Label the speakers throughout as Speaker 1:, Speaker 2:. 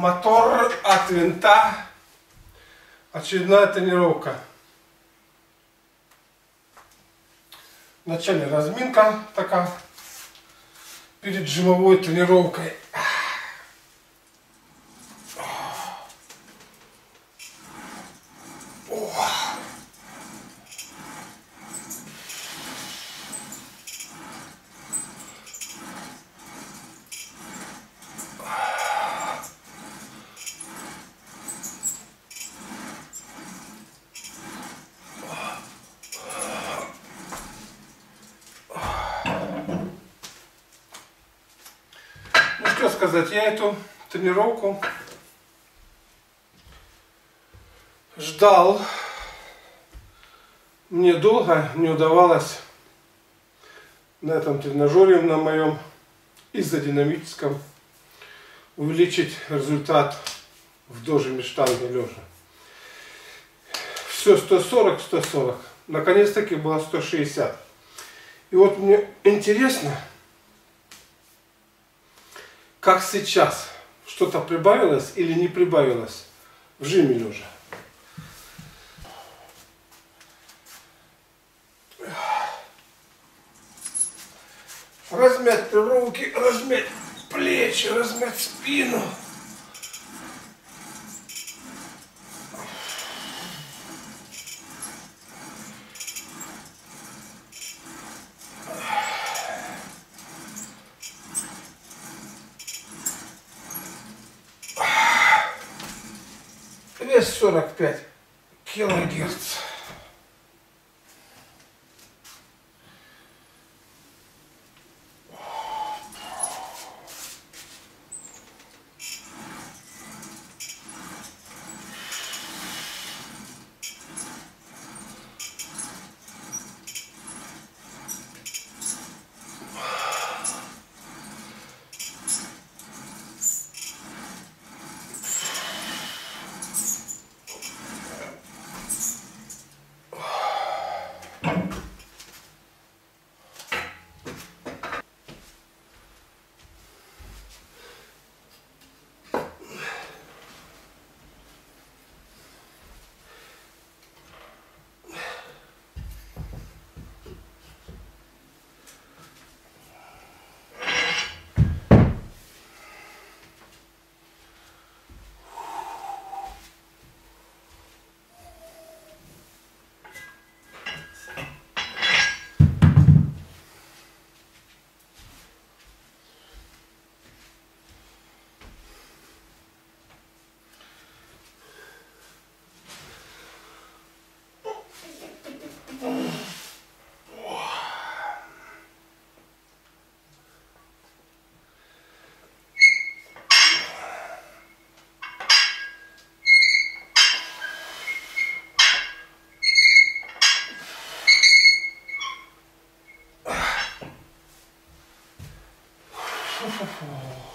Speaker 1: Мотор от винта. Очередная тренировка. Вначале разминка такая перед жимовой тренировкой. что сказать, я эту тренировку ждал. Мне долго не удавалось на этом тренажере, на моем изодинамическом, увеличить результат в дожиме штанги лежа. Все 140, 140. Наконец-таки было 160. И вот мне интересно, как сейчас, что-то прибавилось или не прибавилось в жиме лежа. cheiroso mete espino. Oh.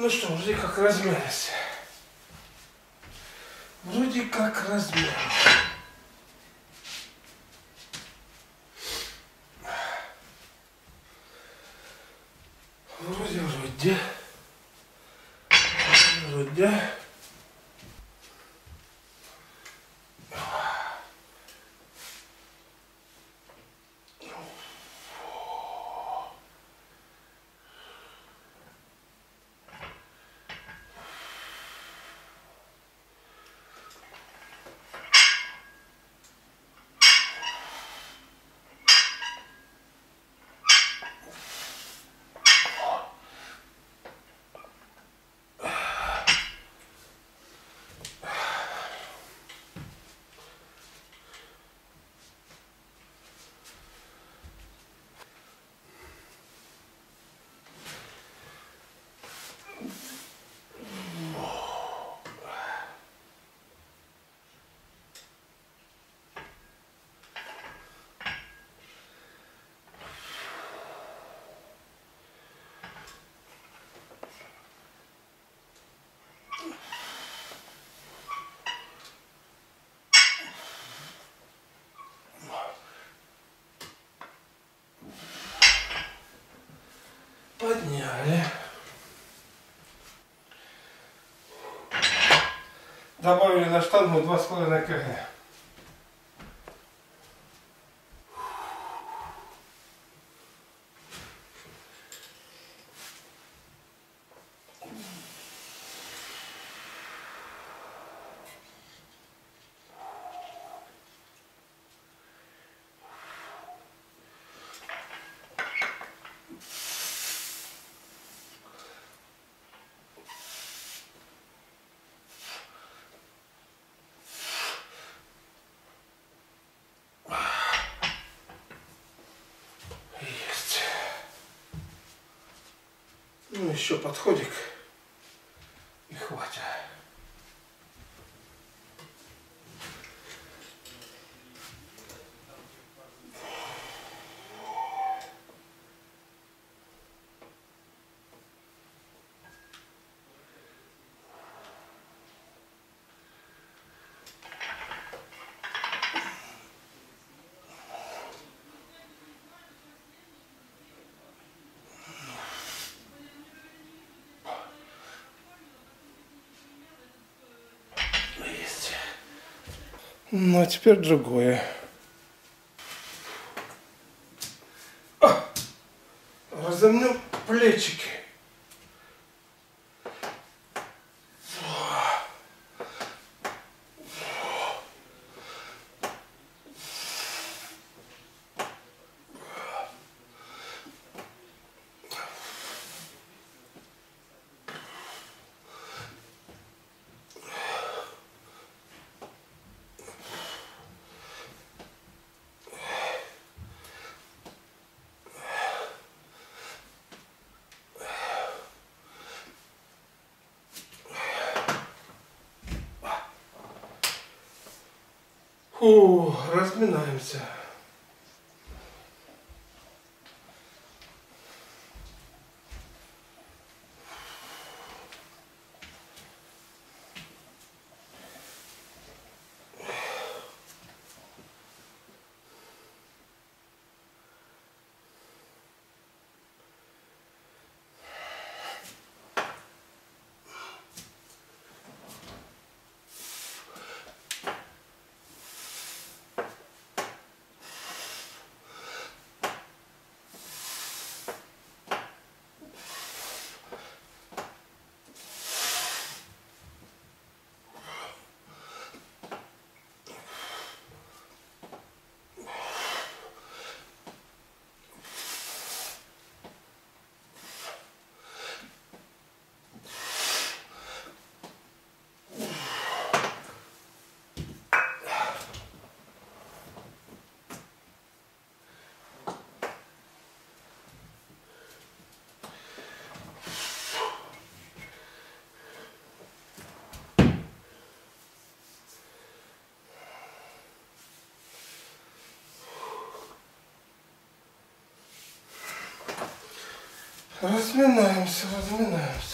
Speaker 1: Ну что, вроде как размялись. Вроде как размялись. Вроде, вроде. Вроде. Сняли. Добавили на штангу 2,5 кг. Еще подходик. И хватит. Есть. Ну, а теперь другое. Разомнем плечики. Разминаемся, разминаемся.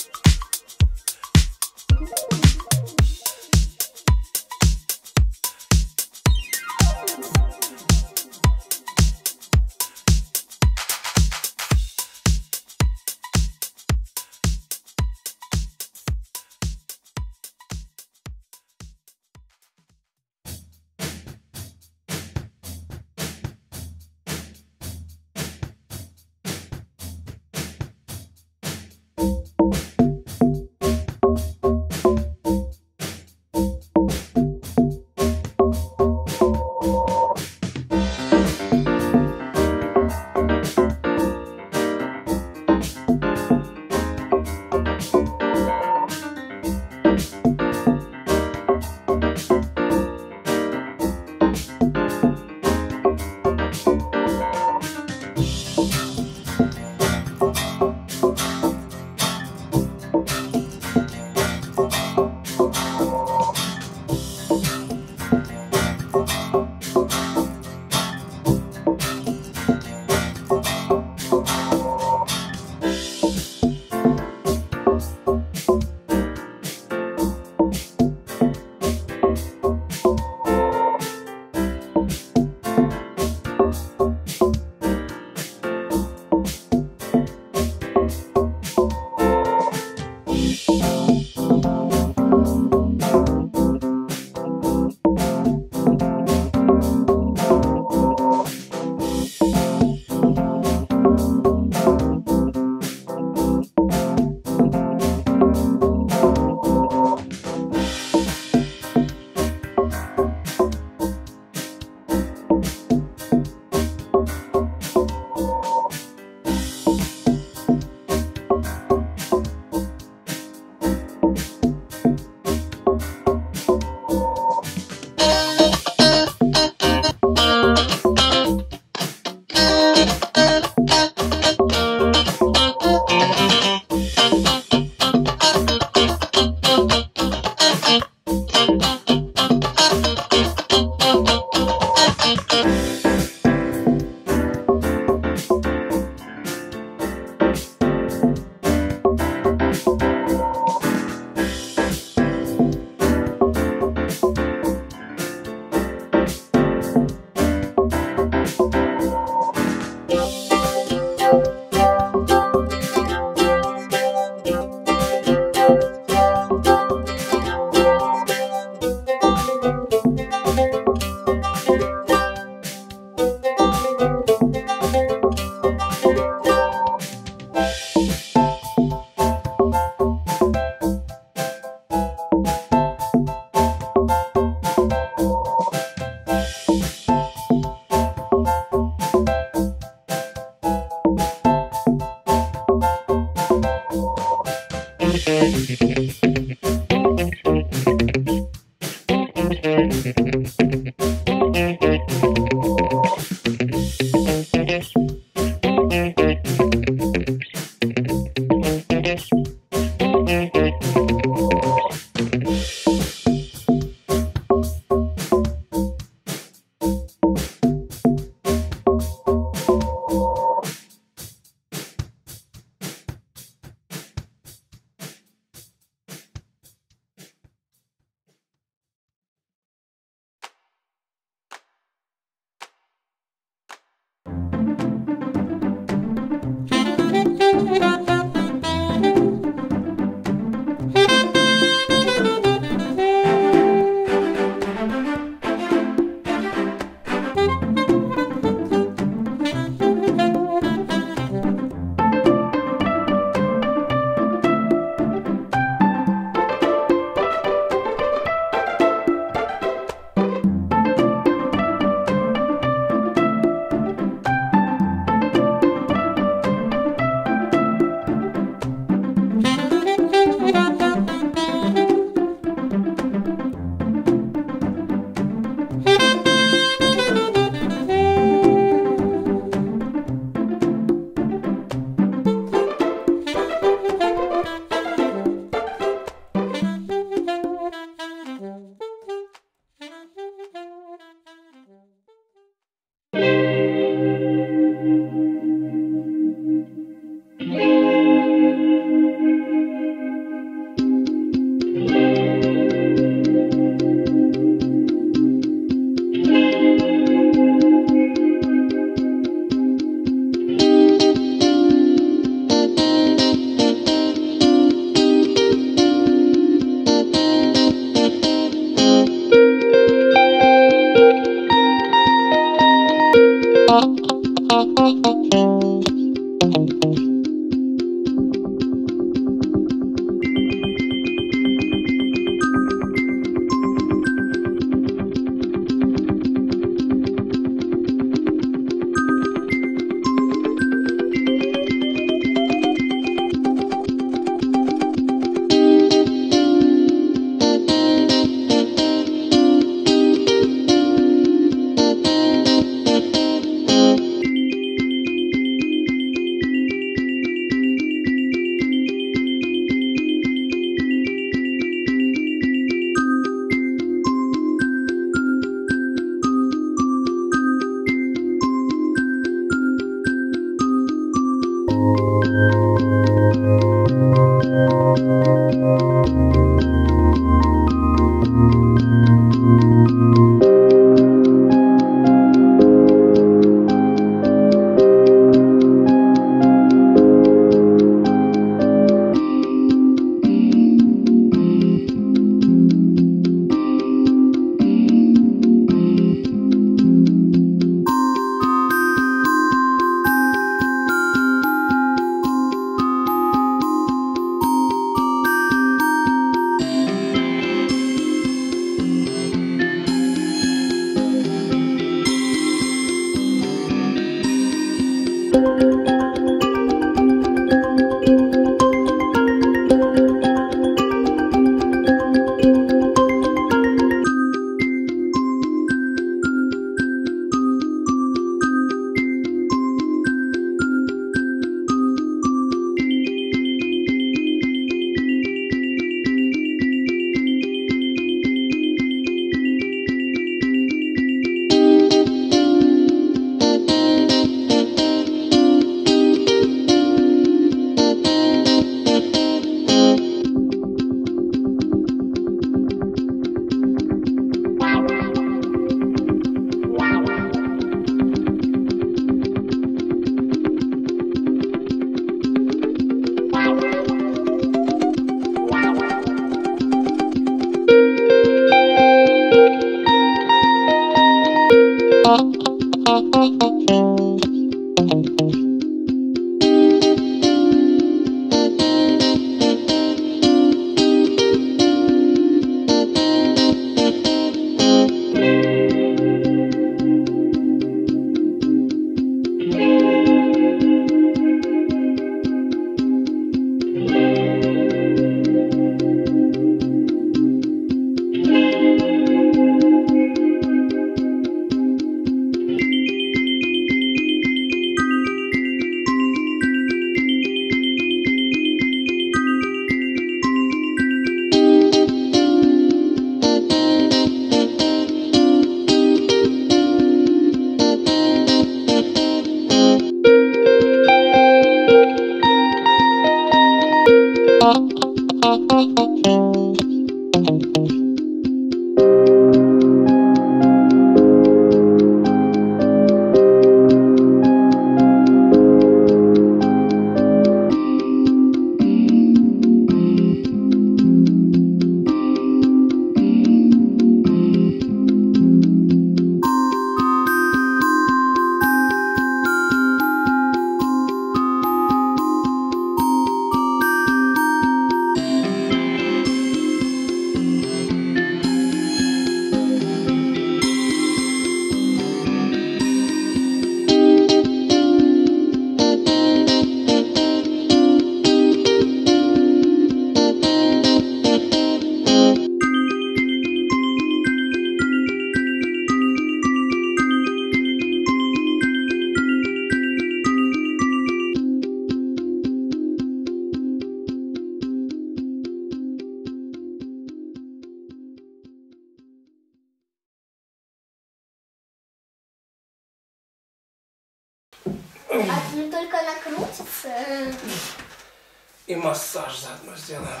Speaker 1: И массаж заодно сделаем.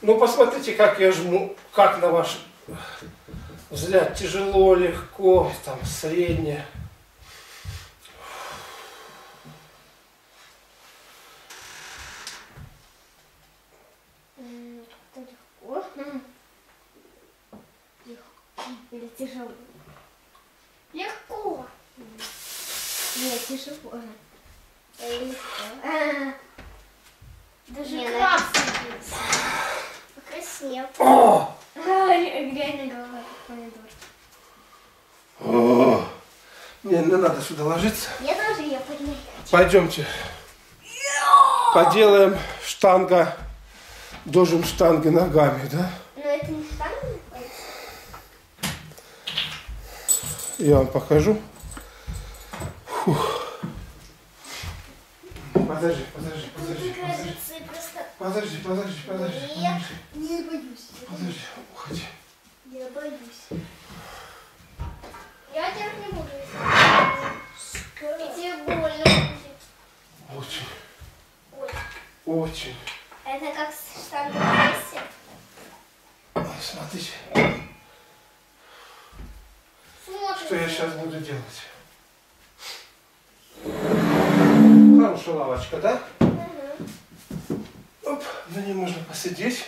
Speaker 1: Ну, посмотрите, как я жму, как на ваш взгляд, тяжело, легко, там, среднее.
Speaker 2: М, как-то легко. М. Легко. Или тяжело? Легко. Нет, тяжело. Или легко. А,
Speaker 3: Даже
Speaker 2: Не,
Speaker 3: красный.
Speaker 2: Покраснел.
Speaker 1: О!
Speaker 2: А, ре- Реально голова как помидор.
Speaker 1: О! Не, не надо ложиться.
Speaker 2: Я тоже ее поднять.
Speaker 1: Пойдемте. Поделаем штанга, дожим штанги ногами, да?
Speaker 2: Но это не штанга?
Speaker 1: Я вам покажу. Фух. Подожди, подожди, подожди, подожди. Подожди, подожди, подожди, подожди. Подожди, уходи.
Speaker 2: Я боюсь. Я так не буду. И тебе больно будет.
Speaker 1: Очень,
Speaker 2: Ой,
Speaker 1: очень.
Speaker 2: это как с штангой вместе.
Speaker 1: Ой, Смотрите,
Speaker 2: Смотрим.
Speaker 1: что я сейчас буду делать. Хорошая лавочка, да?
Speaker 2: Мгм.
Speaker 1: Оп, на ней можно посидеть,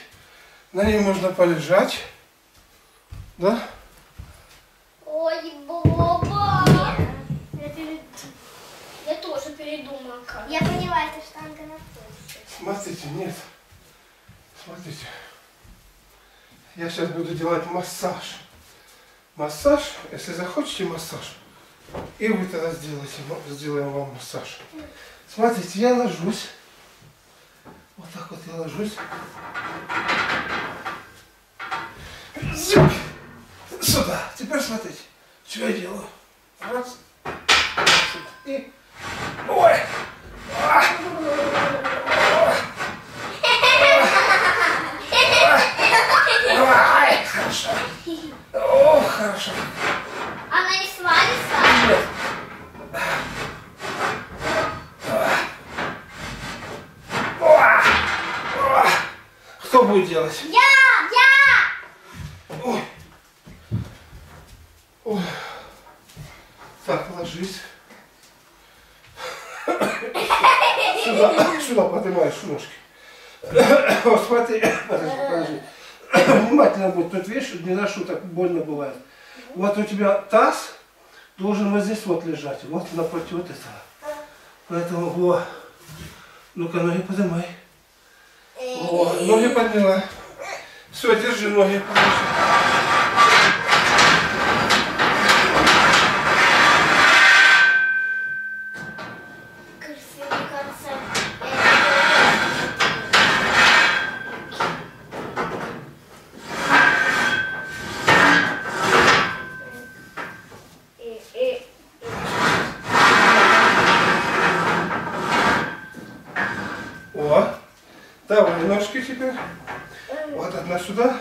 Speaker 1: на ней можно полежать, да?
Speaker 3: Ой, Боба.
Speaker 2: Я, перед-
Speaker 3: Я тоже передумала как.
Speaker 2: я поняла, это штанга на поясе.
Speaker 1: Смотрите, нет. Смотрите. Я сейчас буду делать массаж. Массаж, если захочете массаж, и вы тогда сделаете, сделаем вам массаж. Смотрите, я ложусь. Вот так вот я ложусь. Сюда. Теперь смотрите, что я делаю. Раз. Сюда. И... Ой! Ай, хорошо. О, хорошо.
Speaker 2: Она не свалится?
Speaker 1: Нет. Кто будет делать?
Speaker 2: Я! Я!
Speaker 1: Ой. Ой. Так, ложись. Сюда, сюда поднимаешь ножки. Вот смотри, подожди, подожди. Внимательно будет. Тут видишь, не что так больно бывает. Вот у тебя таз должен вот здесь вот лежать. Вот напротив вот этого. Поэтому, во. Ну-ка, ноги поднимай. О, ноги подняла. Все, держи ноги. подержи.
Speaker 2: Кажется, мне кажется, э, э,
Speaker 1: О, давай ножки теперь. Вот одна сюда.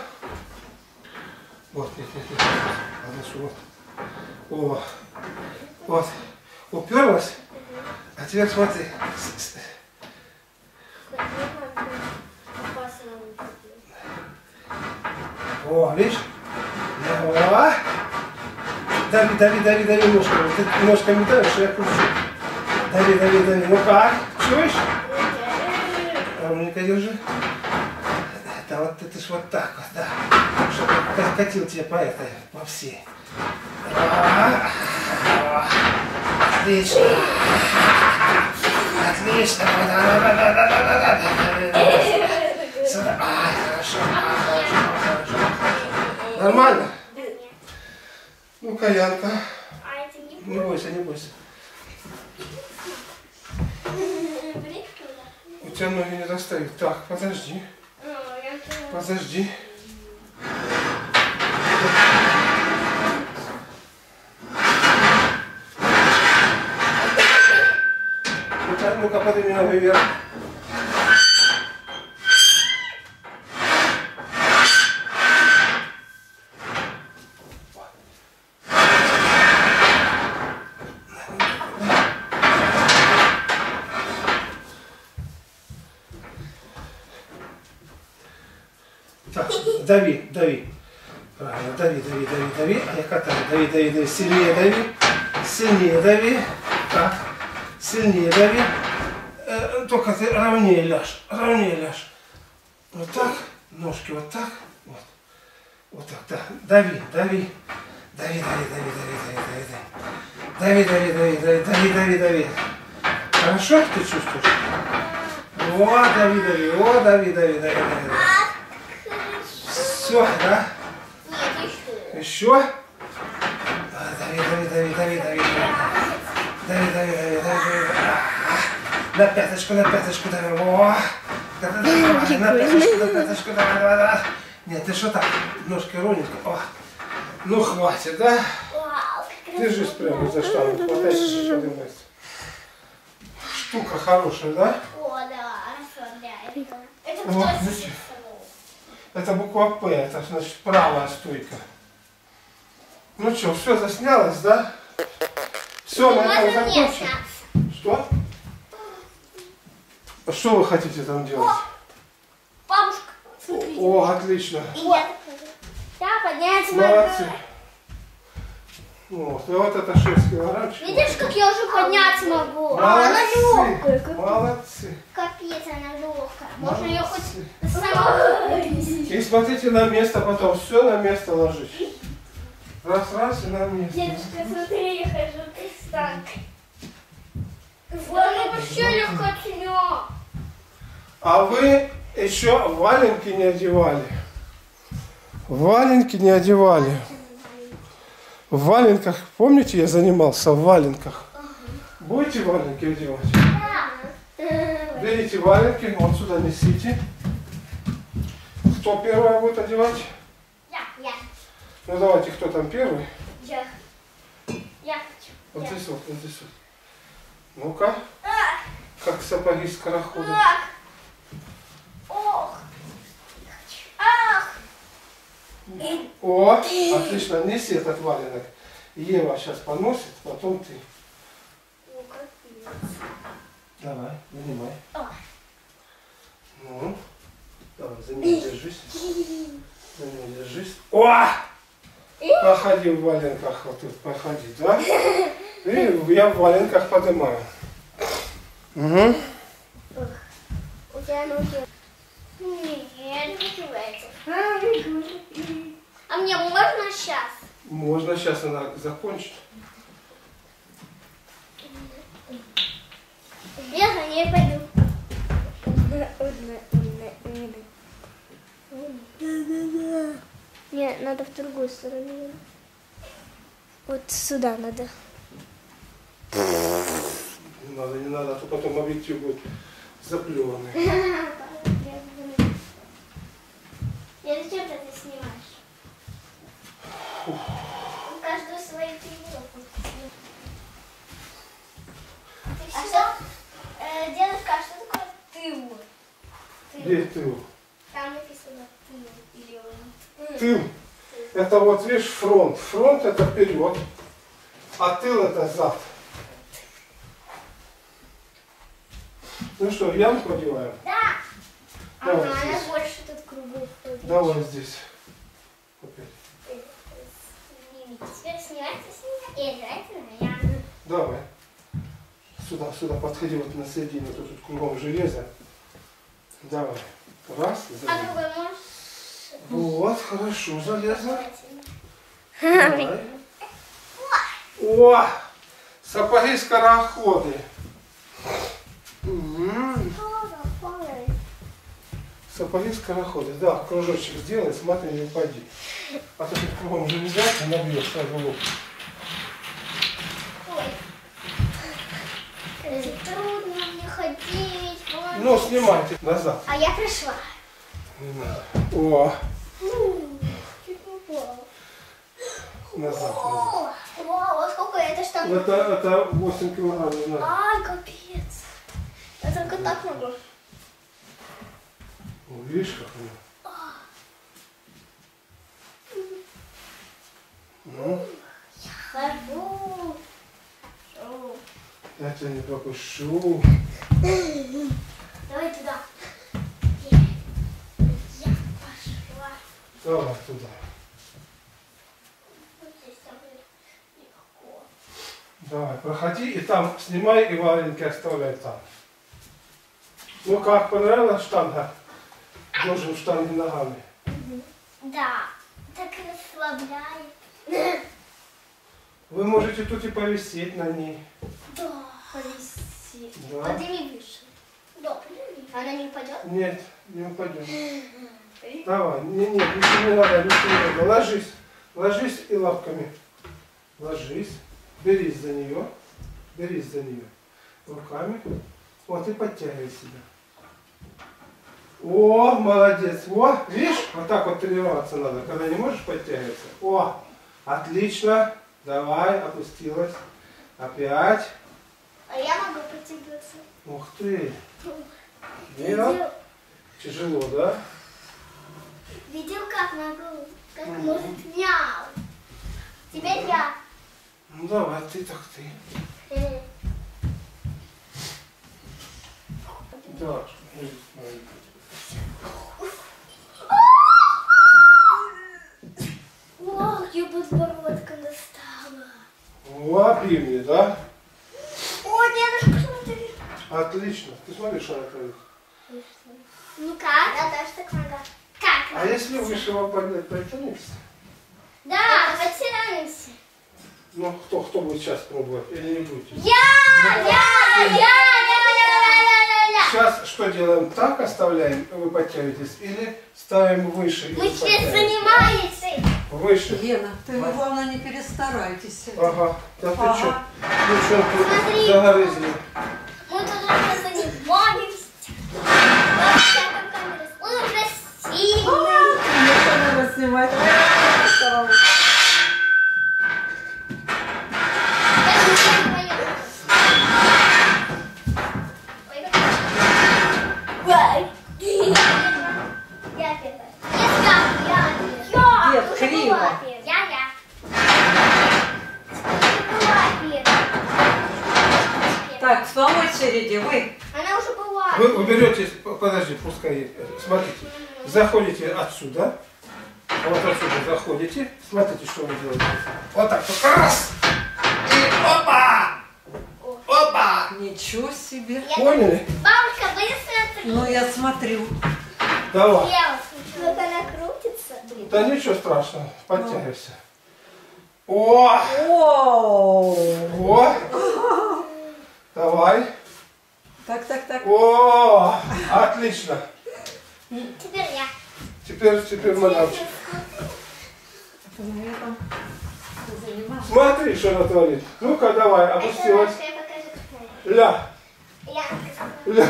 Speaker 1: Вот, нет, нет, нет. Одна сюда. О, вот. Уперлась. А теперь смотри. С- с- О, видишь? О. Дави, дави, дави, дави Ты ножками давишь, я кручу. Дави, дави, дави. Ну как? Чуешь? Ровненько держи. Да вот это ж вот так вот, да. Чтобы ка- катил тебе по этой, по всей. А, а, Отлично. Отлично. Да, да, да, да, да, да, да, да. Сюда. Ай, хорошо. а, хорошо, хорошо. Нормально? Ну-ка, Янка.
Speaker 2: А это не
Speaker 1: Не бойся, не бойся.
Speaker 2: Блин,
Speaker 1: У тебя ноги не достают. Так, подожди. Подожди. Ну-ка, ну-ка, подними ноги вверх. Так, дави, дави. Правильно, дави, дави, дави, дави. А я катаю. Дави, дави, дави. Сильнее дави. Сильнее дави. Так. Сильнее дави. Э, только ты ровнее ляжь. Ровнее ляжь. Вот так. Ножки вот так. Вот. Вот так, да. Дави, дави. Дави, дави, дави, дави, дави, дави, дави. Дави, дави, дави, дави, дави. Хорошо ты чувствуешь? О, дави, дави, о, дави, дави, дави, дави. Все, да?
Speaker 2: Еще.
Speaker 1: Дави, дави, дави, дави, дави, дави. Дави, дави, дави, На пяточку, на пяточку дави. О! На пяточку, на пяточку, давай, давай, давай. Нет, ты что так? Ножки ровненько. О. Ну хватит, да? Держись прямо за штангу, хватайся, поднимайся. Штука хорошая, да?
Speaker 2: О, да, расслабляет. Это
Speaker 1: буква П, это значит правая стойка. Ну что, все заснялось, да? Все, на этом закончим. Что? А Что вы хотите там делать?
Speaker 2: Бабушка, смотри.
Speaker 1: О, отлично.
Speaker 2: И я Я поднять
Speaker 1: Молодцы. Вот, и вот это 6 килограммчиков.
Speaker 2: Видишь, как я уже поднять могу?
Speaker 1: Молодцы. Молодцы.
Speaker 2: Капец, она легкая. Можно ее хоть сама
Speaker 1: И смотрите на место потом, все на место ложить. Раз, раз и на место.
Speaker 2: Дедушка, смотри, я хожу без танка. Она вообще легкотня.
Speaker 1: А вы еще валенки не одевали. Валенки не одевали. В валенках, помните, я занимался в валенках? Будете валенки одевать? Берите валенки, вот сюда несите. Кто первый будет одевать? Ну давайте, кто там первый?
Speaker 2: я. Я хочу.
Speaker 1: Вот
Speaker 2: Я.
Speaker 1: здесь вот, вот здесь вот. Ну-ка, как сапоги скорохода.
Speaker 2: Ах. Ох. Ах.
Speaker 1: О, отлично, неси этот валенок. Ева сейчас поносит, потом ты.
Speaker 2: Ну.
Speaker 1: Давай, занимай. Ну, давай, за меня держись. За меня держись. О! Походи в валенках вот тут, походи, да? И я в валенках поднимаю. Угу.
Speaker 2: У тебя ноги. А мне можно сейчас?
Speaker 1: Можно сейчас она закончит.
Speaker 2: Я за ней пойду. Нет, надо в другую сторону. Вот сюда надо.
Speaker 1: Не надо, не надо, а то потом объектив будет заплеванный.
Speaker 2: Я зачем ты это снимаешь? У каждого свои тренировки. А что? Э, дедушка, а что такое тыл? Тыл.
Speaker 1: Где тыл?
Speaker 2: Там написано тыл или он.
Speaker 1: Тыл – это вот, видишь, фронт. Фронт – это вперед, а тыл – это зад. Ну что, ямку одеваем?
Speaker 2: Да.
Speaker 1: А Давай
Speaker 2: ага,
Speaker 1: здесь.
Speaker 2: она больше тут кругом ходит.
Speaker 1: Давай здесь.
Speaker 2: Опять. Теперь снимайте с и играйте на.
Speaker 1: Давай. Сюда, сюда подходи, вот на середину, тут, кругом железо. Давай. Раз,
Speaker 2: за.
Speaker 1: А
Speaker 2: другой можешь?
Speaker 1: Вот, хорошо, залезла. Давай. О! Сапоги скороходы. Сапоги скороходы. Да, кружочек сделай, смотри, не упади. А то тут кругом железяка набьешь сразу лоб.
Speaker 2: Ой. Как же трудно мне ходить.
Speaker 1: Ну, снимайте назад.
Speaker 2: А я пришла.
Speaker 1: О, назад, назад.
Speaker 2: Вау, а сколько это что?
Speaker 1: Это, это 8 килограмм не надо.
Speaker 2: Ай, капец. Я только так могу.
Speaker 1: О, Видишь, как она? Ну,
Speaker 2: Хожу. Хожу.
Speaker 1: это не покушу.
Speaker 2: Давай туда.
Speaker 1: Давай туда. Давай, проходи и там снимай и валенки оставляй там. Ну как, понравилась штанга? Должен в штанге ногами.
Speaker 2: Да, так расслабляет.
Speaker 1: Вы можете тут и повисеть на ней.
Speaker 2: Да, повисит.
Speaker 1: Да.
Speaker 2: Подними выше. Да, подними. Она не упадет?
Speaker 1: Нет, не Давай, не, не, ничего не надо, ничего не надо. Ложись, ложись и лапками. Ложись, берись за нее, берись за нее руками. Вот и подтягивай себя. О, молодец. О, видишь, вот так вот тренироваться надо, когда не можешь подтягиваться. О, отлично. Давай, опустилась. Опять.
Speaker 2: А я могу потянуться.
Speaker 1: Ух ты.
Speaker 2: Видел,
Speaker 1: Нет, тяжело, да?
Speaker 2: Видел, как могу? Как
Speaker 1: Мгм.
Speaker 2: может мяу. Теперь я.
Speaker 1: Ну давай, ты так ты.
Speaker 2: Э,
Speaker 1: Да.
Speaker 2: Ох, я подбородка достала.
Speaker 1: Лапи мне, да?
Speaker 2: О, дедушка, смотри.
Speaker 1: Отлично. Ты смотри, что она творит.
Speaker 2: Ну как? Я тоже так могу.
Speaker 1: А если выше его поднять, протянешься?
Speaker 2: Да, потираемся.
Speaker 1: Ну, кто, кто будет сейчас пробовать или не будете?
Speaker 2: Я, я, я, я, я, я, я, я.
Speaker 1: Сейчас что делаем? Так оставляем, вы подтягиваетесь, или ставим выше? и
Speaker 2: Мы
Speaker 1: вы
Speaker 2: сейчас занимаемся.
Speaker 1: Выше.
Speaker 4: Лена, ты вы, главное, не перестарайтесь.
Speaker 1: Ага. Да ты
Speaker 4: Ага.
Speaker 1: что? Девчонки
Speaker 2: Смотри.
Speaker 1: загорызли.
Speaker 2: Мы тут уже занимаемся. Вообще, там камера. Он уже сильный.
Speaker 4: Не надо снимать.
Speaker 2: Я не знаю, Ой, как- Я первая. Нет, я, я, я.
Speaker 4: Нет,
Speaker 2: Уже
Speaker 4: криво.
Speaker 2: была первая. Я, я. Была первая.
Speaker 4: Так, в очереди? Вы.
Speaker 2: Она уже была.
Speaker 1: Вы, вы берете, п- подожди, пускай, смотрите, заходите отсюда, вот отсюда заходите, смотрите, что вы делаете. Вот так вот, раз, и опа, опа,
Speaker 4: Ничего себе.
Speaker 2: Я-
Speaker 1: поняли?
Speaker 2: Бабушка, быстро
Speaker 4: Ну, я смотрю.
Speaker 1: Давай.
Speaker 2: Я вот она крутится.
Speaker 1: Да ничего страшного, подтягивайся. О,
Speaker 4: О,
Speaker 1: о, давай,
Speaker 4: Так, так, так.
Speaker 1: о, отлично.
Speaker 2: Теперь я.
Speaker 1: Теперь, теперь
Speaker 4: занимаешься.
Speaker 1: Смотри, что она творит. Ну-ка, давай, опустилась. Ля, ля.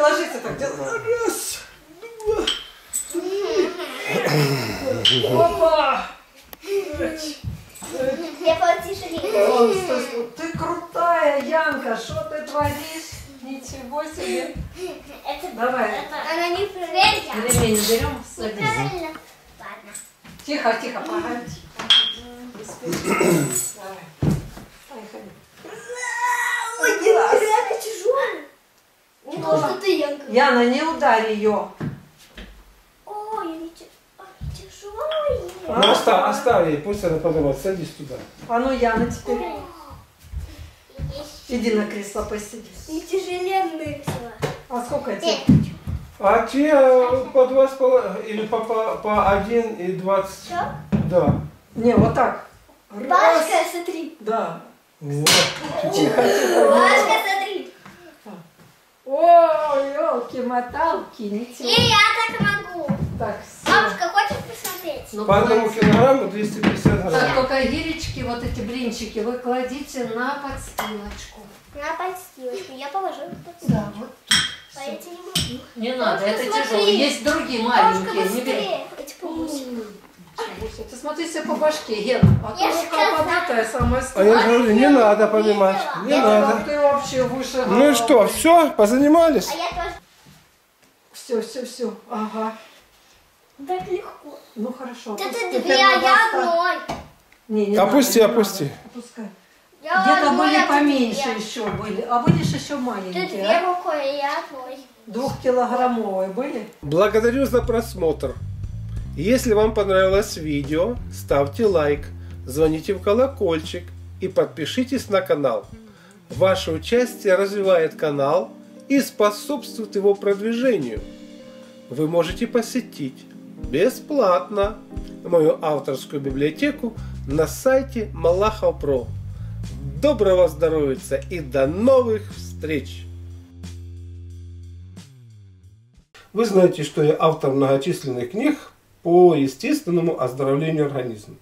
Speaker 4: ложится так. Раз, два. Опа.
Speaker 2: Я потише.
Speaker 4: Ты крутая, Янка, что ты творишь? Ничего себе.
Speaker 2: Это
Speaker 4: Давай.
Speaker 2: Она не проверя.
Speaker 4: Ремень берем, садись.
Speaker 2: Ладно.
Speaker 4: Тихо, тихо, погоди.
Speaker 2: Ой, это.
Speaker 4: Яна, не ударь ее.
Speaker 1: Ну, оставь, оставь ей, пусть она подумает, садись туда.
Speaker 4: А ну, Яна, теперь иди на кресло посиди.
Speaker 3: Не тяжеленные все.
Speaker 4: А сколько тебе?
Speaker 1: А те э, по два с половиной, или по, по, по один и двадцать.
Speaker 3: Что?
Speaker 1: Да.
Speaker 4: Не, вот так. Раз.
Speaker 3: Пашка, смотри.
Speaker 4: Да.
Speaker 1: Вот.
Speaker 4: Тихо, тихо.
Speaker 3: Пашка, смотри.
Speaker 4: Ой, елки-моталки,
Speaker 3: И
Speaker 4: ничего.
Speaker 3: я так могу.
Speaker 4: Так, все.
Speaker 3: Бабушка, хочешь посмотреть?
Speaker 4: Ну,
Speaker 1: По одному
Speaker 4: молодцы.
Speaker 1: килограмму 250
Speaker 4: Так,
Speaker 1: грамм.
Speaker 4: только гиречки, вот эти блинчики, вы кладите на подстилочку.
Speaker 3: На подстилочку. Я положу их под
Speaker 4: Да, вот.
Speaker 3: А эти не могу.
Speaker 4: Не надо,
Speaker 3: Бабушка,
Speaker 4: это тяжело. Есть другие маленькие, не бери. Ты смотри себе по башке, Ген. А то
Speaker 3: Я
Speaker 4: рука
Speaker 3: сказала.
Speaker 4: побитая, самая
Speaker 1: А я
Speaker 4: страшная.
Speaker 1: говорю, не надо поднимать, не
Speaker 3: Я
Speaker 1: надо.
Speaker 4: Ты вообще выше
Speaker 1: Ну и что, все, позанимались?
Speaker 3: А я тоже.
Speaker 4: Все, все, все. Ага.
Speaker 3: Так легко.
Speaker 4: Ну хорошо.
Speaker 3: Да ты две, а я одной.
Speaker 4: Не, не
Speaker 1: Опусти,
Speaker 4: надо,
Speaker 1: опусти.
Speaker 4: надо. Опускай.
Speaker 3: Я
Speaker 4: Где-то были
Speaker 3: а ты
Speaker 4: поменьше
Speaker 3: две.
Speaker 4: еще были. А будешь еще
Speaker 3: Ты
Speaker 4: маленькие,
Speaker 3: две
Speaker 4: а?
Speaker 3: рукой, а я одной.
Speaker 4: Двухкилограммовые были?
Speaker 1: Благодарю за просмотр. Если вам понравилось видео, ставьте лайк, звоните в колокольчик и подпишитесь на канал. Ваше участие развивает канал и способствует его продвижению. Вы можете посетить бесплатно мою авторскую библиотеку на сайте Малахов Про. Доброго здоровья и до новых встреч! Вы знаете, что я автор многочисленных книг по естественному оздоровлению организма.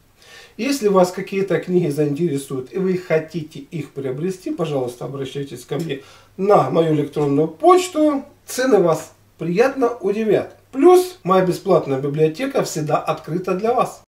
Speaker 1: Если вас какие-то книги заинтересуют и вы хотите их приобрести, пожалуйста, обращайтесь ко мне на мою электронную почту. Цены вас приятно удивят. Плюс моя бесплатная библиотека всегда открыта для вас.